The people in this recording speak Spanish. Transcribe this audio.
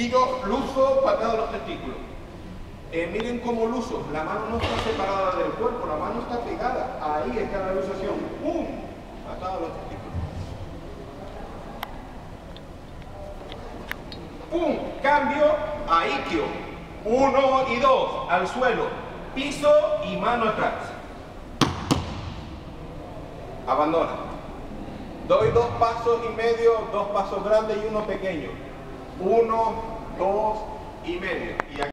Digo, luzo pateado los testículos. Eh, miren cómo luzo, la mano no está separada del cuerpo, la mano está pegada. Ahí está la luzación. ¡Pum! Pateado los testículos. ¡Pum! Cambio a Ikio. Uno y dos, al suelo. Piso y mano atrás. Abandona. Doy dos pasos y medio, dos pasos grandes y uno pequeño. Uno, dos y medio.